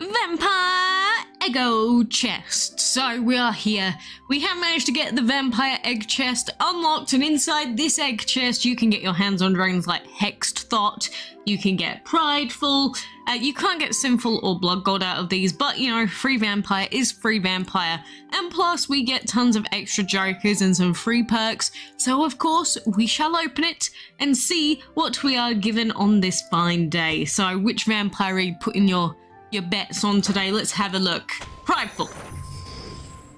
Vampire Egg Chest. So we are here. We have managed to get the Vampire Egg Chest unlocked, and inside this egg chest, you can get your hands on dragons like Hexed Thought. You can get Prideful. Uh, you can't get Sinful or Blood Gold out of these, but you know, free Vampire is free Vampire. And plus, we get tons of extra jokers and some free perks. So of course, we shall open it and see what we are given on this fine day. So which vampire are you put in your your bets on today. Let's have a look. Prideful.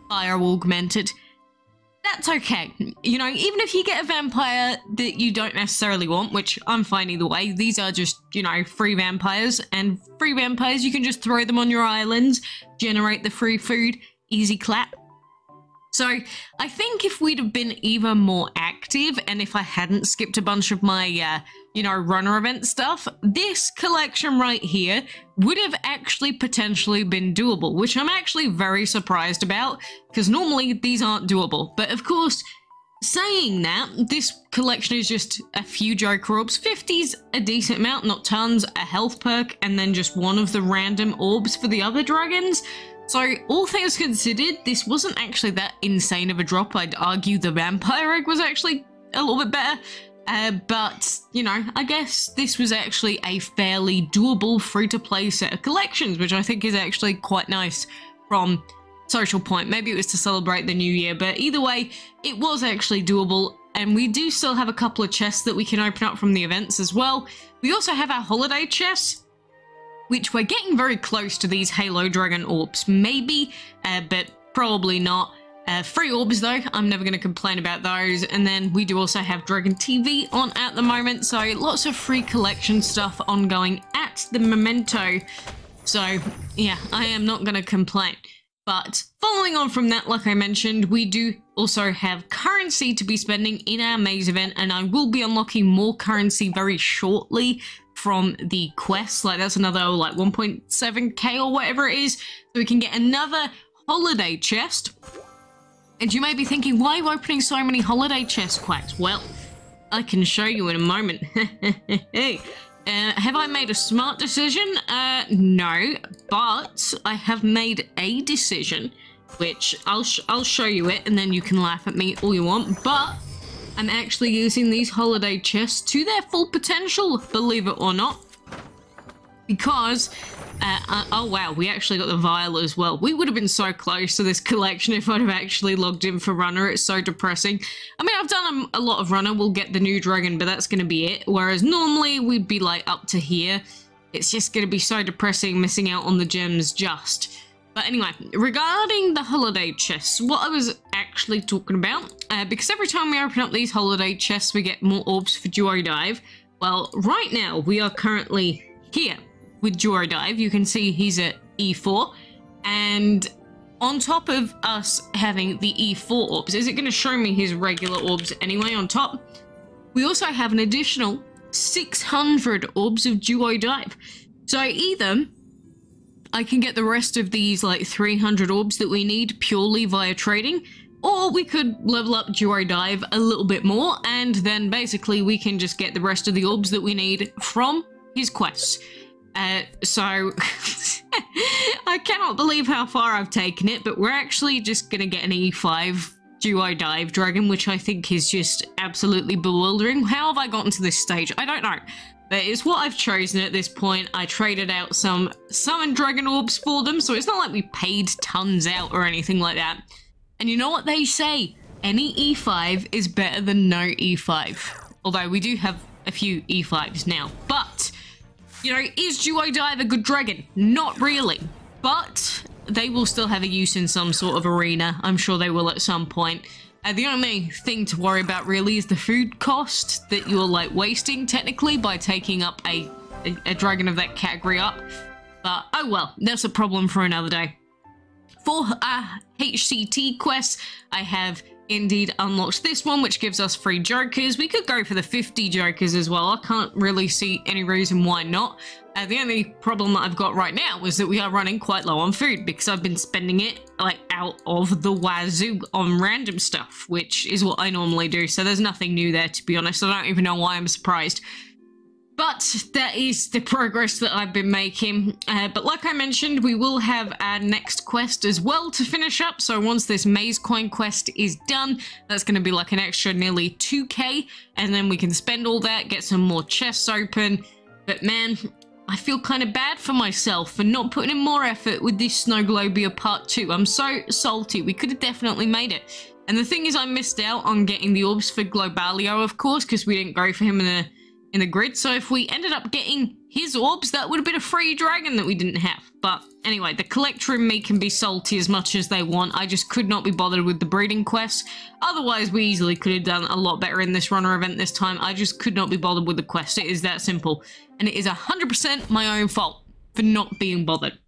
Bio-Augmented. That's okay. You know, even if you get a vampire that you don't necessarily want, which I'm fine either way, these are just, you know, free vampires. And free vampires, you can just throw them on your islands, generate the free food, easy clap. So I think if we'd have been even more active and if I hadn't skipped a bunch of my, uh, you know, runner event stuff, this collection right here would have actually potentially been doable, which I'm actually very surprised about because normally these aren't doable. But of course, saying that, this collection is just a few Joker orbs, 50's a decent amount, not tons, a health perk, and then just one of the random orbs for the other dragons. So, all things considered, this wasn't actually that insane of a drop. I'd argue the vampire egg was actually a little bit better. Uh, but, you know, I guess this was actually a fairly doable free-to-play set of collections, which I think is actually quite nice from Social Point. Maybe it was to celebrate the new year, but either way, it was actually doable. And we do still have a couple of chests that we can open up from the events as well. We also have our holiday chests, which we're getting very close to these Halo Dragon orbs, maybe, uh, but probably not. Uh, free orbs though, I'm never going to complain about those. And then we do also have Dragon TV on at the moment, so lots of free collection stuff ongoing at the Memento. So yeah, I am not going to complain. But following on from that, like I mentioned, we do also have currency to be spending in our maze event, and I will be unlocking more currency very shortly from the quest. Like that's another like 1.7k or whatever it is. So we can get another holiday chest. And you may be thinking, why are you opening so many holiday chest quacks? Well, I can show you in a moment. hey, uh, have I made a smart decision? Uh, no, but I have made a decision, which I'll sh I'll show you it, and then you can laugh at me all you want. But I'm actually using these holiday chests to their full potential, believe it or not. Because, uh, uh, oh wow, we actually got the vial as well. We would have been so close to this collection if I'd have actually logged in for runner. It's so depressing. I mean, I've done a, a lot of runner. We'll get the new dragon, but that's going to be it. Whereas normally we'd be like up to here. It's just going to be so depressing missing out on the gems just. But anyway, regarding the holiday chests, what I was actually talking about, uh, because every time we open up these holiday chests, we get more orbs for Duo Dive. Well, right now, we are currently here with Duo Dive. You can see he's at E4, and on top of us having the E4 orbs, is it going to show me his regular orbs anyway on top? We also have an additional 600 orbs of Duo Dive. So either I can get the rest of these like 300 orbs that we need purely via trading, or we could level up Duo Dive a little bit more, and then basically we can just get the rest of the orbs that we need from his quests. Uh, so, I cannot believe how far I've taken it, but we're actually just gonna get an E5 Duo Dive Dragon, which I think is just absolutely bewildering. How have I gotten to this stage? I don't know. But it's what I've chosen at this point. I traded out some summon dragon orbs for them, so it's not like we paid tons out or anything like that. And you know what they say? Any E5 is better than no E5. Although we do have a few E5s now. But, you know, is Duo Dive a good dragon? Not really. But they will still have a use in some sort of arena. I'm sure they will at some point. Uh, the only thing to worry about really is the food cost that you're like wasting technically by taking up a, a, a dragon of that category up. But oh well, that's a problem for another day. For uh, HCT quests, I have indeed unlocked this one, which gives us free jokers. We could go for the 50 jokers as well. I can't really see any reason why not. Uh, the only problem that I've got right now is that we are running quite low on food because I've been spending it like out of the wazoo on random stuff, which is what I normally do. So there's nothing new there, to be honest. I don't even know why I'm surprised. But that is the progress that I've been making. Uh, but like I mentioned, we will have our next quest as well to finish up. So once this maze coin quest is done, that's going to be like an extra nearly 2k. And then we can spend all that, get some more chests open. But man, I feel kind of bad for myself for not putting in more effort with this Snowglobia Part 2. I'm so salty. We could have definitely made it. And the thing is, I missed out on getting the orbs for Globalio, of course, because we didn't go for him in the in the grid. So if we ended up getting his orbs, that would have been a free dragon that we didn't have. But anyway, the collector and me can be salty as much as they want. I just could not be bothered with the breeding quests. Otherwise, we easily could have done a lot better in this runner event this time. I just could not be bothered with the quest. It is that simple. And it is 100% my own fault for not being bothered.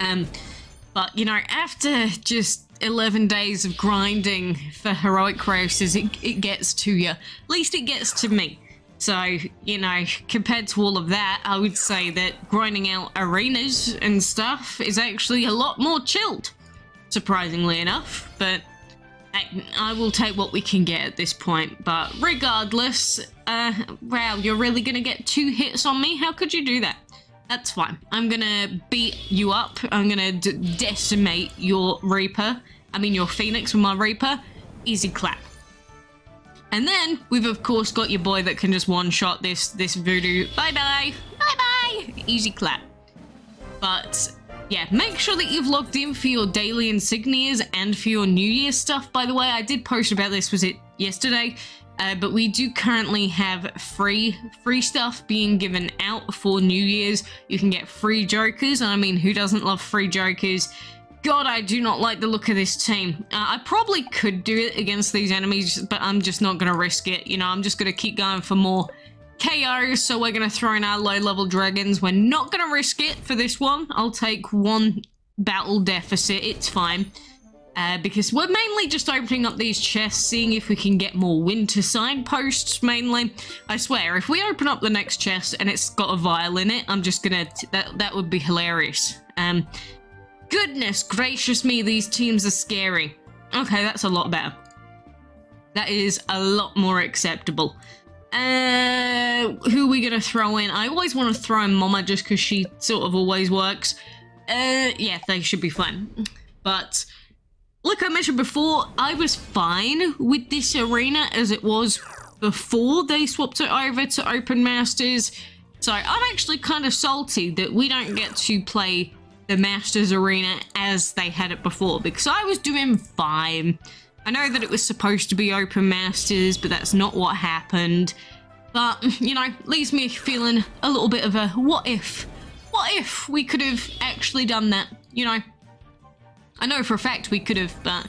Um, but, you know, after just 11 days of grinding for heroic races, it, it gets to you. At least it gets to me. So, you know, compared to all of that, I would say that grinding out arenas and stuff is actually a lot more chilled, surprisingly enough. But I, I will take what we can get at this point. But regardless, uh, wow, you're really gonna get two hits on me? How could you do that? That's fine. I'm gonna beat you up. I'm gonna decimate your Reaper. I mean, your Phoenix with my Reaper. Easy clap. And then we've of course got your boy that can just one-shot this this voodoo. Bye-bye! Bye-bye! Easy clap. But yeah, make sure that you've logged in for your daily insignias and for your New Year stuff. By the way, I did post about this, was it yesterday? Uh, but we do currently have free free stuff being given out for New Year's. You can get free Jokers, and I mean, who doesn't love free Jokers? God, I do not like the look of this team. Uh, I probably could do it against these enemies, but I'm just not going to risk it. You know, I'm just going to keep going for more KOs, so we're going to throw in our low-level dragons. We're not going to risk it for this one. I'll take one battle deficit. It's fine. Uh, because we're mainly just opening up these chests, seeing if we can get more winter signposts, mainly. I swear, if we open up the next chest and it's got a vial in it, I'm just gonna... that, that would be hilarious. Um, Goodness gracious me, these teams are scary. Okay, that's a lot better. That is a lot more acceptable. Uh, who are we gonna throw in? I always want to throw in Mama just because she sort of always works. Uh, yeah, they should be fine. But, like I mentioned before, I was fine with this arena as it was before they swapped it over to Open Masters. So I'm actually kind of salty that we don't get to play the Masters Arena as they had it before because I was doing fine. I know that it was supposed to be Open Masters, but that's not what happened. But, you know, leaves me feeling a little bit of a what if? What if we could have actually done that? You know, I know for a fact we could have, but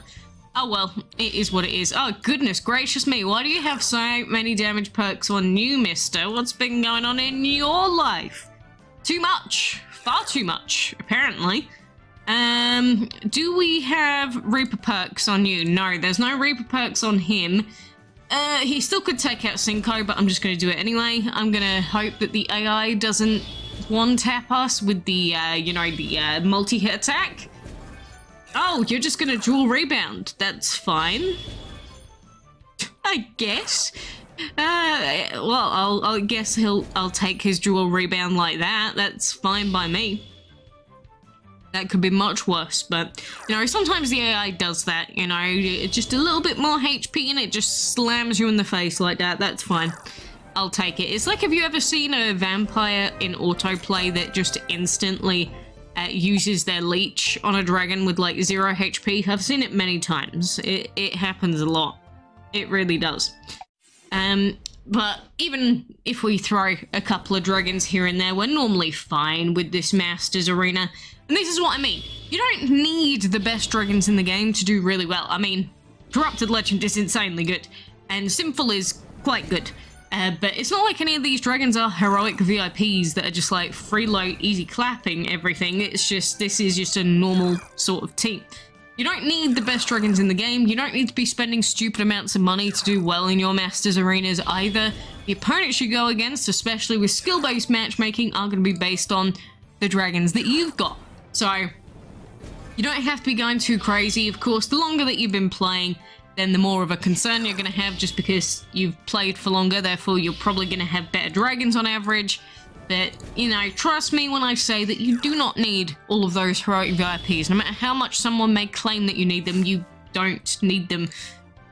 oh well, it is what it is. Oh, goodness gracious me, why do you have so many damage perks on you, mister? What's been going on in your life? Too much far too much, apparently. Um, do we have Reaper perks on you? No, there's no Reaper perks on him. Uh, he still could take out Cinco, but I'm just going to do it anyway. I'm going to hope that the AI doesn't one-tap us with the, uh, you know, the uh, multi-hit attack. Oh, you're just going to dual rebound. That's fine. I guess. Uh, well, I'll, I'll guess he'll. I'll take his dual rebound like that. That's fine by me. That could be much worse, but you know, sometimes the AI does that. You know, it's just a little bit more HP and it just slams you in the face like that. That's fine. I'll take it. It's like, have you ever seen a vampire in autoplay that just instantly uh, uses their leech on a dragon with like zero HP? I've seen it many times. It, it happens a lot. It really does. Um, but even if we throw a couple of dragons here and there, we're normally fine with this Masters Arena. And this is what I mean. You don't need the best dragons in the game to do really well. I mean, Corrupted Legend is insanely good, and Sinful is quite good. Uh, but it's not like any of these dragons are heroic VIPs that are just like freeload, easy clapping everything. It's just, this is just a normal sort of team. You don't need the best dragons in the game. You don't need to be spending stupid amounts of money to do well in your Masters arenas either. The opponents you go against, especially with skill-based matchmaking, are going to be based on the dragons that you've got. So, you don't have to be going too crazy. Of course, the longer that you've been playing, then the more of a concern you're going to have just because you've played for longer. Therefore, you're probably going to have better dragons on average. But, you know, trust me when I say that you do not need all of those heroic VIPs. No matter how much someone may claim that you need them, you don't need them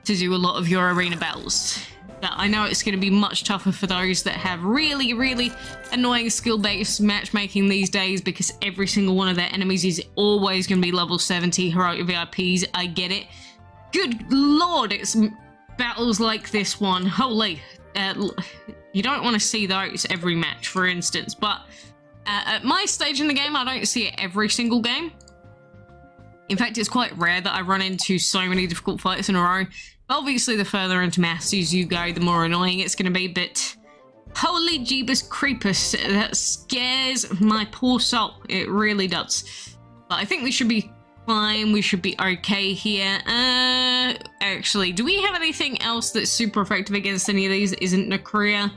to do a lot of your arena battles. But I know it's going to be much tougher for those that have really, really annoying skill-based matchmaking these days because every single one of their enemies is always going to be level 70 heroic VIPs. I get it. Good lord, it's battles like this one. Holy, uh, you don't want to see those every match, for instance, but uh, at my stage in the game, I don't see it every single game. In fact, it's quite rare that I run into so many difficult fights in a row. Obviously, the further into Masters you go, the more annoying it's going to be, but holy jeebus creepus, that scares my poor soul. It really does. But I think we should be fine. We should be okay here. Uh, actually, do we have anything else that's super effective against any of these that isn't Nakria?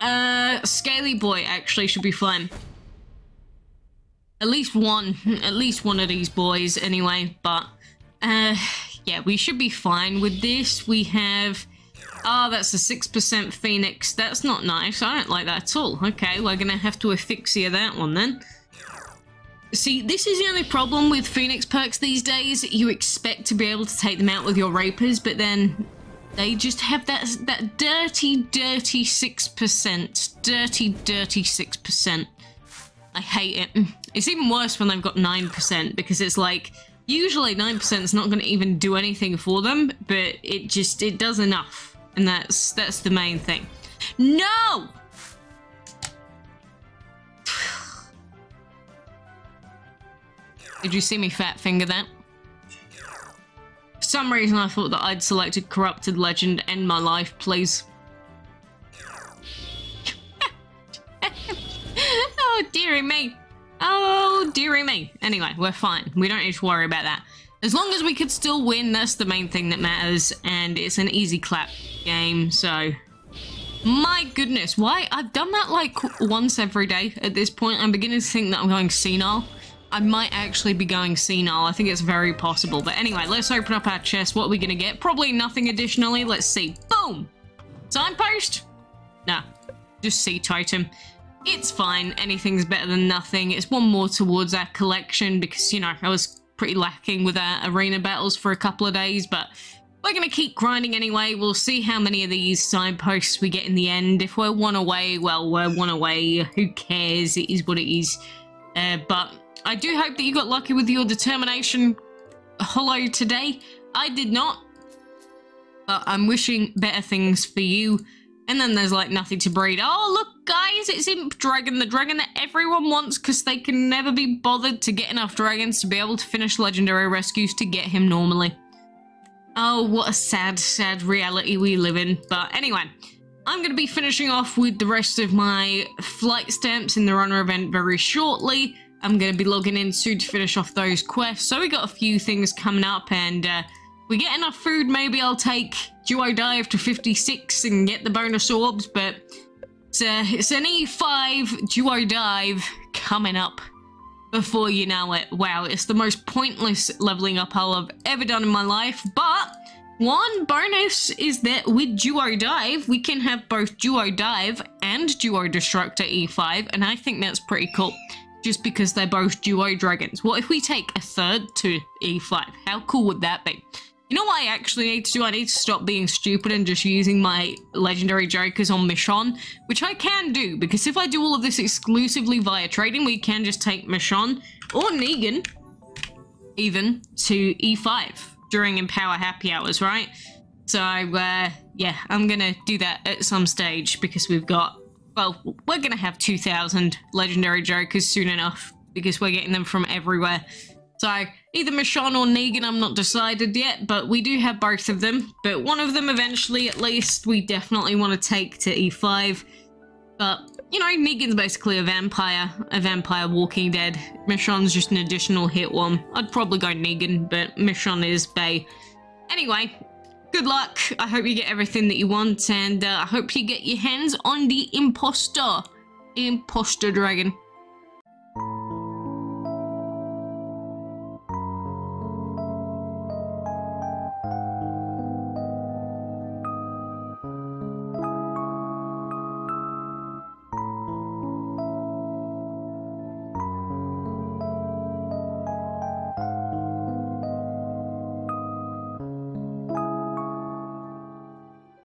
Uh, Scaly Boy actually should be fine. At least one, at least one of these boys anyway, but, uh, yeah, we should be fine with this. We have, oh, that's a 6% Phoenix. That's not nice. I don't like that at all. Okay, we're gonna have to asphyxia that one then. See, this is the only problem with Phoenix perks these days. You expect to be able to take them out with your Reapers, but then they just have that that dirty, dirty 6%. Dirty, dirty 6%. I hate it. Mm. It's even worse when they've got 9% because it's like, usually 9% is not going to even do anything for them, but it just, it does enough. And that's, that's the main thing. No! Did you see me fat finger that? For some reason I thought that I'd selected Corrupted Legend End My Life, please. oh, dearie me. Oh, dearie me. Anyway, we're fine. We don't need to worry about that. As long as we could still win, that's the main thing that matters. And it's an easy clap game, so... My goodness, why? I've done that like once every day at this point. I'm beginning to think that I'm going senile. I might actually be going senile. I think it's very possible. But anyway, let's open up our chest. What are we going to get? Probably nothing additionally. Let's see. Boom! Signpost? Nah. Just sea totem. It's fine. Anything's better than nothing. It's one more towards our collection because, you know, I was pretty lacking with our arena battles for a couple of days, but we're going to keep grinding anyway. We'll see how many of these signposts we get in the end. If we're one away, well, we're one away. Who cares? It is what it is. Uh, but I do hope that you got lucky with your determination hollow today. I did not. But I'm wishing better things for you. And then there's like nothing to breed. Oh, look, guys, it's Imp Dragon, the dragon that everyone wants because they can never be bothered to get enough dragons to be able to finish legendary rescues to get him normally. Oh, what a sad, sad reality we live in. But anyway, I'm going to be finishing off with the rest of my flight stamps in the runner event very shortly. I'm going to be logging in soon to finish off those quests. So we got a few things coming up and uh, we get enough food, maybe I'll take Duo Dive to 56 and get the bonus orbs, but it's, uh, it's an E5 Duo Dive coming up before you know it. Wow, it's the most pointless leveling up I'll have ever done in my life, but one bonus is that with Duo Dive, we can have both Duo Dive and Duo Destructor E5, and I think that's pretty cool just because they're both duo dragons. What if we take a third to e5? How cool would that be? You know what I actually need to do? I need to stop being stupid and just using my legendary jokers on Michonne, which I can do, because if I do all of this exclusively via trading, we can just take Michonne or Negan, even, to e5 during Empower Happy Hours, right? So, uh, yeah, I'm gonna do that at some stage, because we've got well, we're going to have 2,000 legendary Jokers soon enough because we're getting them from everywhere. So either Michonne or Negan, I'm not decided yet, but we do have both of them. But one of them eventually, at least, we definitely want to take to E5. But, you know, Negan's basically a vampire, a vampire walking dead. Michonne's just an additional hit one. I'd probably go Negan, but Michonne is Bay. Anyway, good luck. I hope you get everything that you want, and uh, I hope you get your hands on the imposter. Imposter dragon.